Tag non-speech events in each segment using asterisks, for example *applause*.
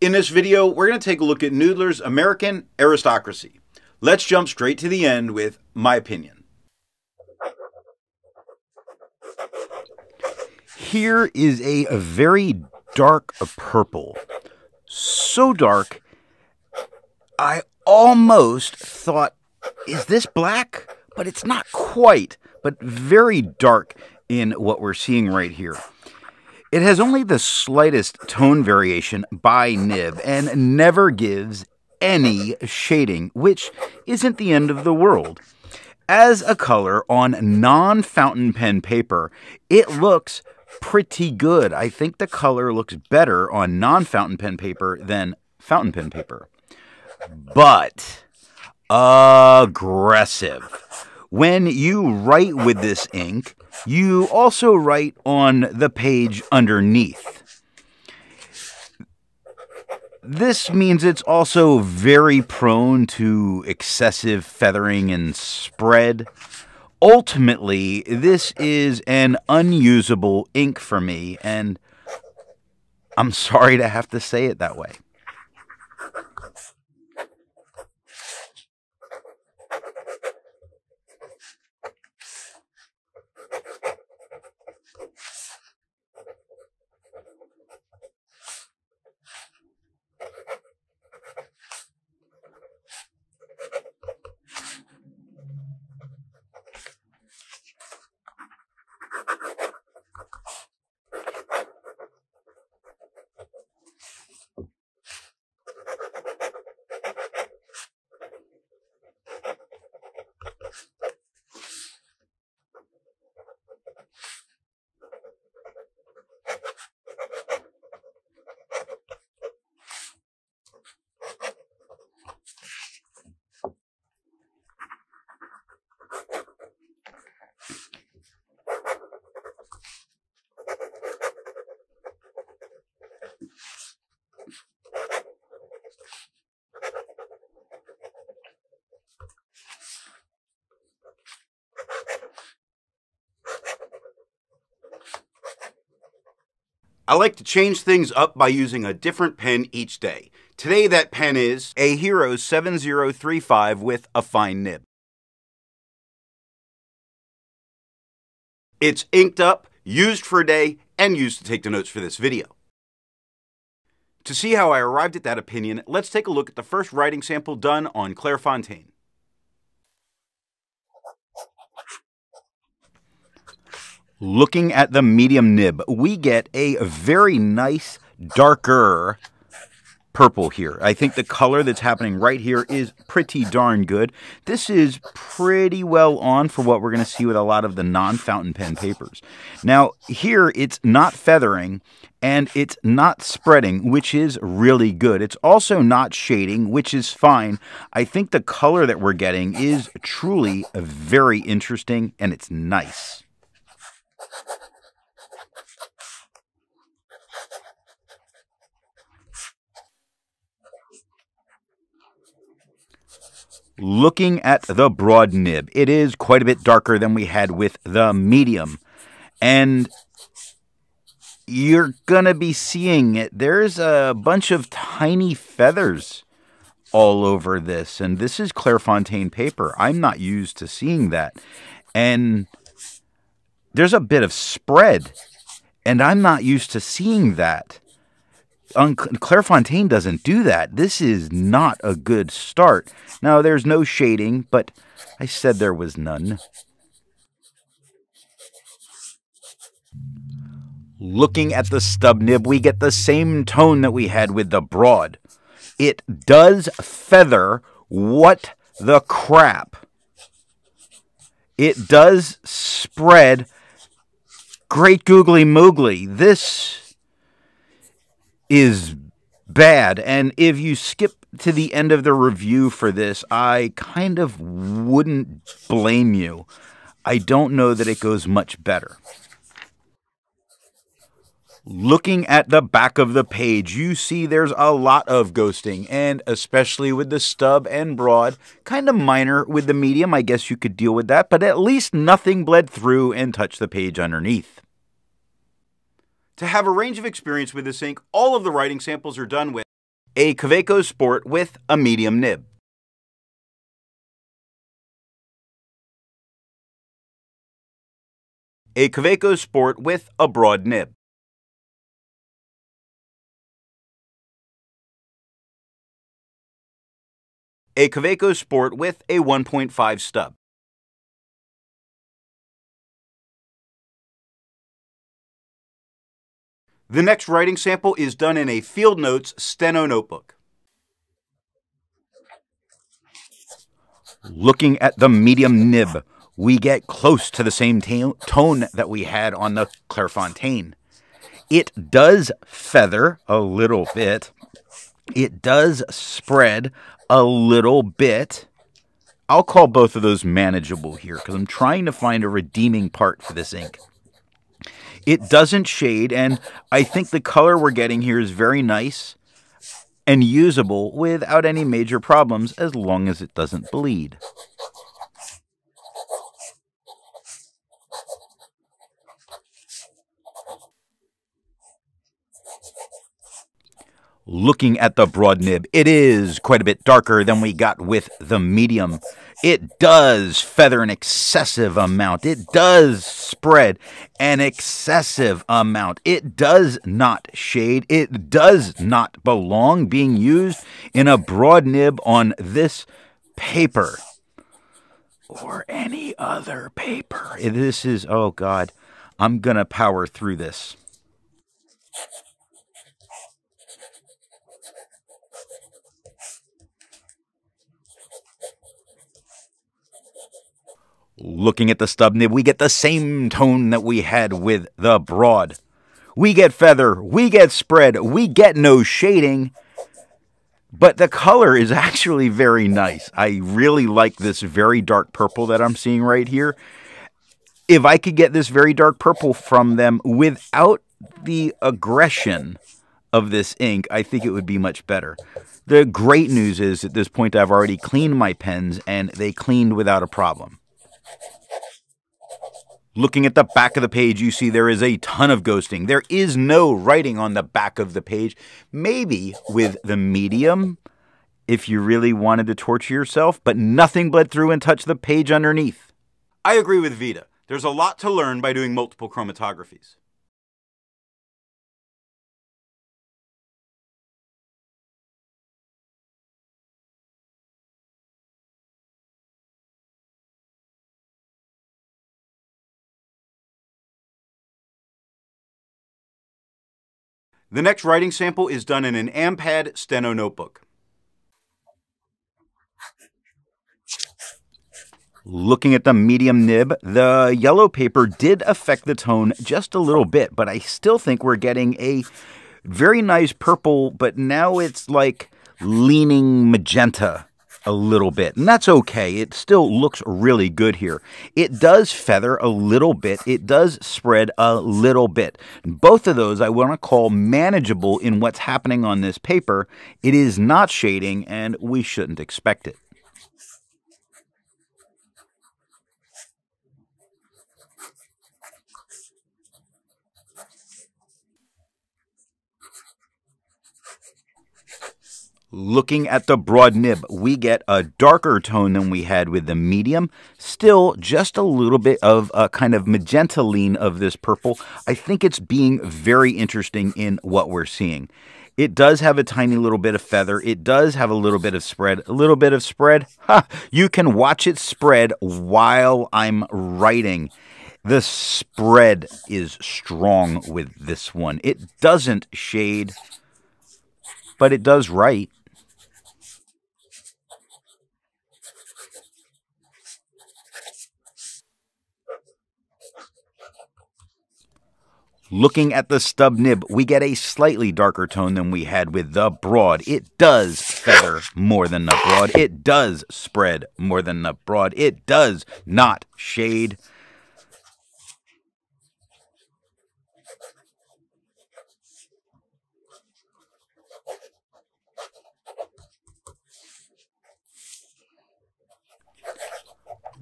In this video, we're going to take a look at Noodler's American Aristocracy. Let's jump straight to the end with my opinion. Here is a, very dark purple. So dark, I almost thought, is this black? But it's not quite, but very dark in what we're seeing right here. It has only the slightest tone variation by nib and never gives any shading, which isn't the end of the world. As a color on non fountain pen paper, it looks pretty good. I think the color looks better on non fountain pen paper than fountain pen paper. But aggressive. When you write with this ink, you also write on the page underneath. This means it's also very prone to excessive feathering and spread. Ultimately, this is an unusable ink for me, and I'm sorry to have to say it that way. I like to change things up by using a different pen each day. Today that pen is a Hero 7035 with a fine nib. It's inked up, used for a day, and used to take the notes for this video. To see how I arrived at that opinion, let's take a look at the first writing sample done on Clairefontaine. Looking at the medium nib, we get a very nice, darker purple here. I think the color that's happening right here is pretty darn good. This is pretty well on for what we're going to see with a lot of the non-fountain pen papers. Now, here it's not feathering and it's not spreading, which is really good. It's also not shading, which is fine. I think the color that we're getting is truly very interesting and it's nice. Looking at the broad nib, it is quite a bit darker than we had with the medium. And you're going to be seeing it. There's a bunch of tiny feathers all over this. And this is Clairefontaine paper. I'm not used to seeing that. And there's a bit of spread. And I'm not used to seeing that. Clairefontaine doesn't do that. This is not a good start. Now, there's no shading, but I said there was none. Looking at the stub nib, we get the same tone that we had with the broad. It does feather. What the crap? It does spread. Great googly moogly. This is bad. And if you skip to the end of the review for this, I kind of wouldn't blame you. I don't know that it goes much better. Looking at the back of the page, you see there's a lot of ghosting, and especially with the stub and broad, kind of minor with the medium. I guess you could deal with that, but at least nothing bled through and touched the page underneath. To have a range of experience with this ink, all of the writing samples are done with A Kaweco Sport with a medium nib. A Kaweco Sport with a broad nib. A Kaweco Sport with a 1.5 stub. The next writing sample is done in a Field Notes steno notebook. Looking at the medium nib, we get close to the same tone that we had on the Clairefontaine. It does feather a little bit. It does spread a little bit. I'll call both of those manageable here because I'm trying to find a redeeming part for this ink. It doesn't shade, and I think the color we're getting here is very nice and usable without any major problems as long as it doesn't bleed. Looking at the broad nib, it is quite a bit darker than we got with the medium. It does feather an excessive amount. It does spread an excessive amount. It does not shade. It does not belong being used in a broad nib on this paper or any other paper. This is, oh God, I'm going to power through this. Looking at the stub nib, we get the same tone that we had with the broad. We get feather, we get spread, we get no shading, but the color is *laughs* actually very nice. I really like this very dark purple that I'm seeing right here. If I could get this very dark purple from them without the aggression of this ink, I think it would be much better. The great news is at this point I've already cleaned my pens and they cleaned without a problem. Looking at the back of the page, you see there is a ton of ghosting. There is no writing on the back of the page. Maybe with the medium, if you really wanted to torture yourself, but nothing bled through and touched the page underneath. I agree with Vita. There's a lot to learn by doing multiple chromatographies. The next writing sample is done in an AMPAD steno notebook. Looking at the medium nib, the yellow paper did affect the tone just a little bit, but I still think we're getting a very nice purple, but now it's like leaning magenta a little bit, and that's okay. It still looks really good here. It does feather a little bit, it does spread a little bit. Both of those I want to call manageable in what's happening on this paper. It is not shading, and we shouldn't expect it. Looking at the broad nib, we get a darker tone than we had with the medium. Still, just a little bit of a kind of magenta lean of this purple. I think it's being very interesting in what we're seeing. It does have a tiny little bit of feather. It does have a little bit of spread. A little bit of spread. Ha! You can watch it spread while I'm writing. The spread is strong with this one. It doesn't shade, but it does write. Looking at the stub nib, we get a slightly darker tone than we had with the broad. It does feather more than the broad. It does spread more than the broad. It does not shade.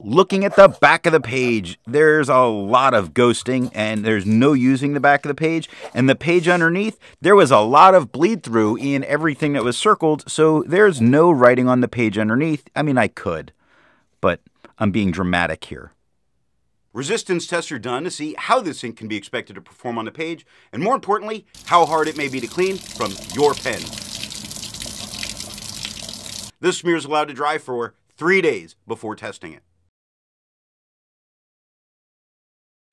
Looking at the back of the page, there's a lot of ghosting and there's no using the back of the page. And the page underneath, there was a lot of bleed through in everything that was circled, so there's no writing on the page underneath. I mean, I could, but I'm being dramatic here. Resistance tests are done to see how this ink can be expected to perform on the page, and more importantly, how hard it may be to clean from your pen. This smear is allowed to dry for three days before testing it.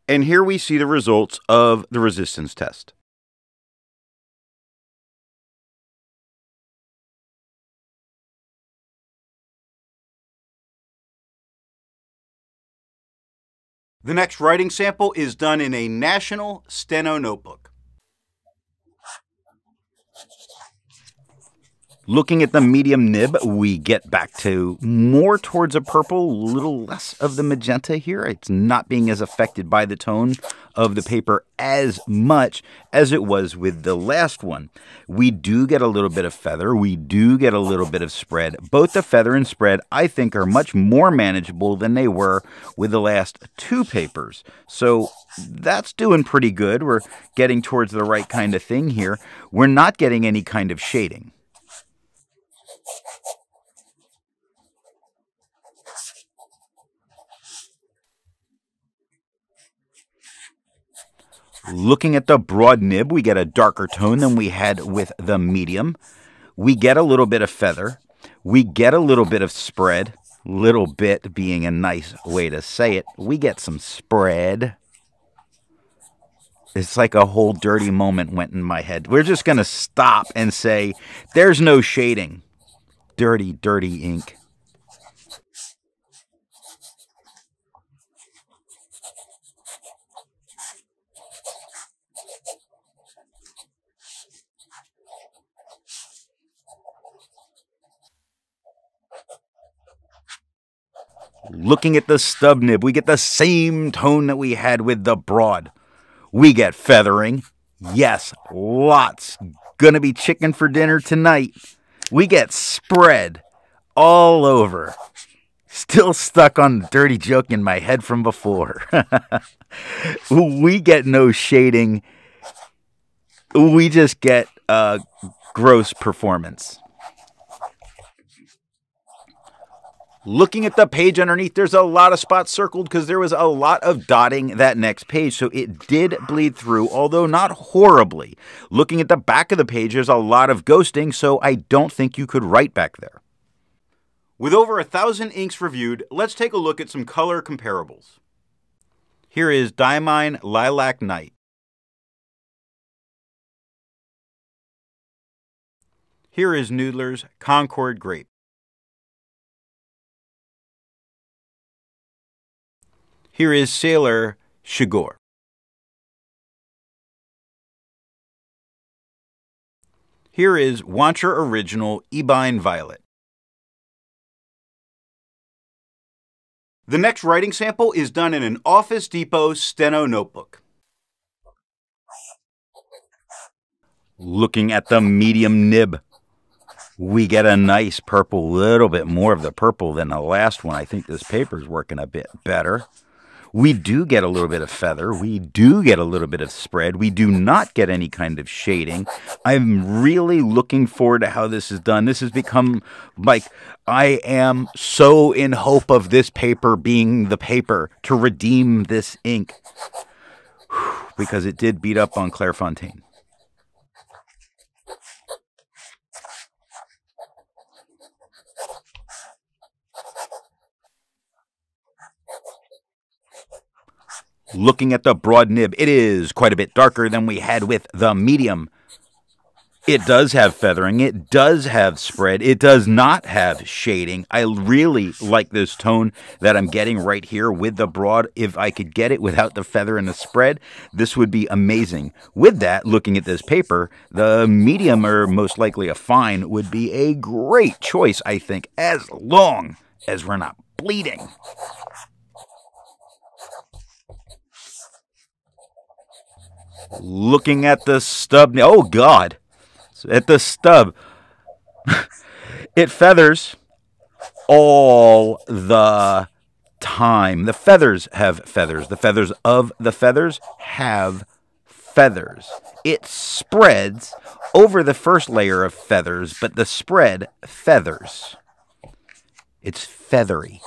And here we see the results of the resistance test. The next writing sample is done in a National Steno notebook. Looking at the medium nib, we get back to more towards a purple, a little less of the magenta here. It's not being as affected by the tone of the paper as much as it was with the last one. We do get a little bit of feather. We do get a little bit of spread. Both the feather and spread, I think, are much more manageable than they were with the last two papers. So that's doing pretty good. We're getting towards the right kind of thing here. We're not getting any kind of shading. Looking at the broad nib, we get a darker tone than we had with the medium. We get a little bit of feather. We get a little bit of spread. Little bit being a nice way to say it. We get some spread. It's like a whole dirty moment went in my head. We're just going to stop and say, there's no shading. Dirty, dirty ink. Looking at the stub nib, we get the same tone that we had with the broad. We get feathering. Yes, lots. Gonna be chicken for dinner tonight. We get spread all over. Still stuck on the dirty joke in my head from before. *laughs* we get no shading. We just get a gross performance. Looking at the page underneath, there's a lot of spots circled because there was a lot of dotting that next page. So it did bleed through, although not horribly. Looking at the back of the page, there's a lot of ghosting, so I don't think you could write back there. With over a thousand inks reviewed, let's take a look at some color comparables. Here is Diamine Lilac Night. Here is Noodler's Concord Grape. Here is Sailor Shigure. Here is Wancher Original Ebine Violet. The next writing sample is done in an Office Depot steno notebook. Looking at the medium nib, we get a nice purple, a little bit more of the purple than the last one. I think this paper is working a bit better. We do get a little bit of feather. We do get a little bit of spread. We do not get any kind of shading. I'm really looking forward to how this is done. This has become like I am so in hope of this paper being the paper to redeem this ink *sighs* because it did beat up on Clairefontaine. Looking at the broad nib, it is quite a bit darker than we had with the medium. It does have feathering. It does have spread. It does not have shading. I really like this tone that I'm getting right here with the broad. If I could get it without the feather and the spread, this would be amazing. With that, looking at this paper, the medium or most likely a fine would be a great choice, I think, as long as we're not bleeding. Looking at the stub. Oh, God. At the stub. *laughs* it feathers all the time. The feathers have feathers. The feathers of the feathers have feathers. It spreads over the first layer of feathers, but the spread feathers. It's feathery.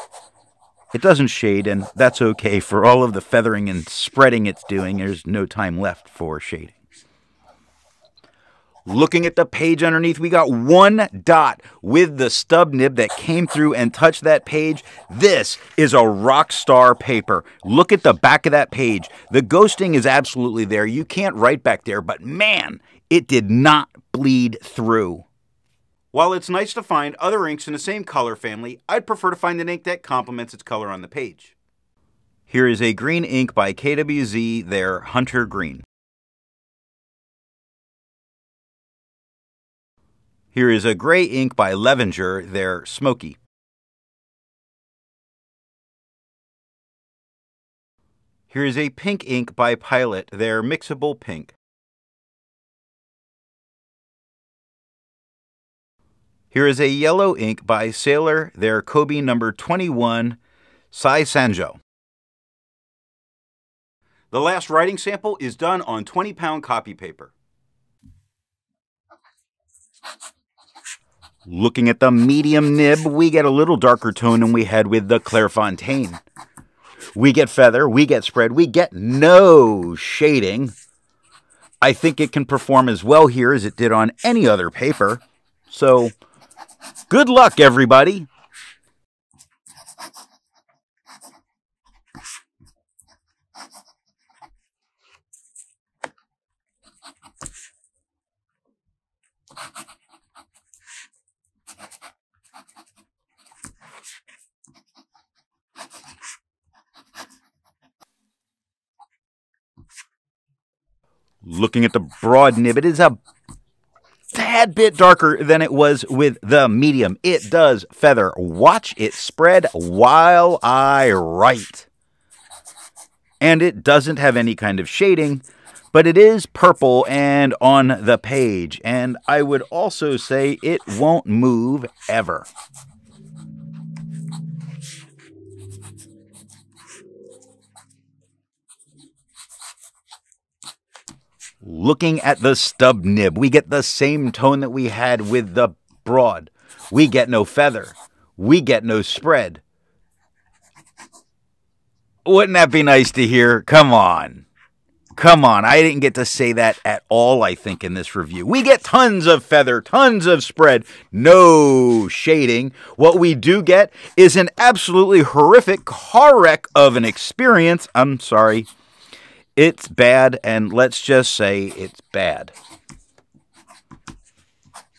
It doesn't shade, and that's okay for all of the feathering and spreading it's doing. There's no time left for shading. Looking at the page underneath, we got one dot with the stub nib that came through and touched that page. This is a rock star paper. Look at the back of that page. The ghosting is absolutely there. You can't write back there, but man, it did not bleed through. While it's nice to find other inks in the same color family, I'd prefer to find an ink that complements its color on the page. Here is a green ink by KWZ, their Hunter Green. Here is a gray ink by Levenger, their Smoky. Here is a pink ink by Pilot, their Mixable Pink. Here is a yellow ink by Sailor, their Kobe number 21, Sai Sanjo. The last writing sample is done on 20 pound copy paper. Looking at the medium nib, we get a little darker tone than we had with the Clairefontaine. We get feather, we get spread, we get no shading. I think it can perform as well here as it did on any other paper. So, good luck, everybody. Looking at the broad nib, it is a tad bit darker than it was with the medium. It does feather. Watch it spread while I write. And it doesn't have any kind of shading, but it is purple and on the page. And I would also say it won't move ever. Looking at the stub nib, we get the same tone that we had with the broad. We get no feather. We get no spread. Wouldn't that be nice to hear? Come on. Come on. I didn't get to say that at all, I think, in this review. We get tons of feather, tons of spread, no shading. What we do get is an absolutely horrific car wreck of an experience. I'm sorry. It's bad, and let's just say it's bad.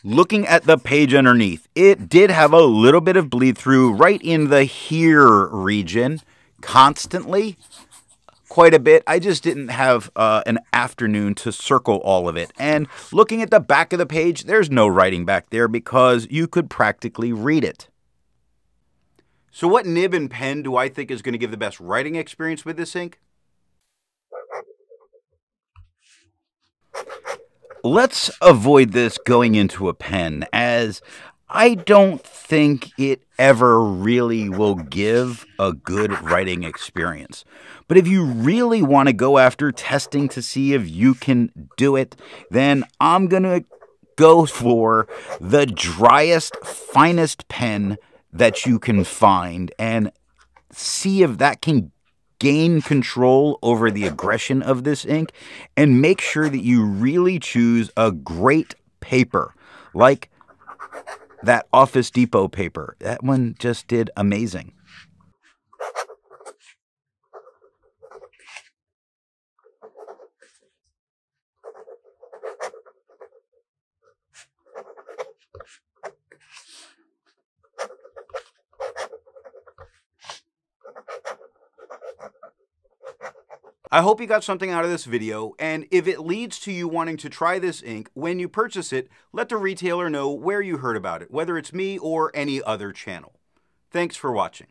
Looking at the page underneath, it did have a little bit of bleed through right in the here region constantly. Quite a bit. I just didn't have uh, an afternoon to circle all of it. And looking at the back of the page, there's no writing back there because you could practically read it. So, what nib and pen do I think is going to give the best writing experience with this ink? Let's avoid this going into a pen, as I don't think it ever really will give a good writing experience. But if you really want to go after testing to see if you can do it, then I'm going to go for the driest, finest pen that you can find and see if that can gain control over the aggression of this ink and make sure that you really choose a great paper like that Office Depot paper. That one just did amazing. I hope you got something out of this video, and if it leads to you wanting to try this ink, when you purchase it, let the retailer know where you heard about it, whether it's me or any other channel. Thanks for watching.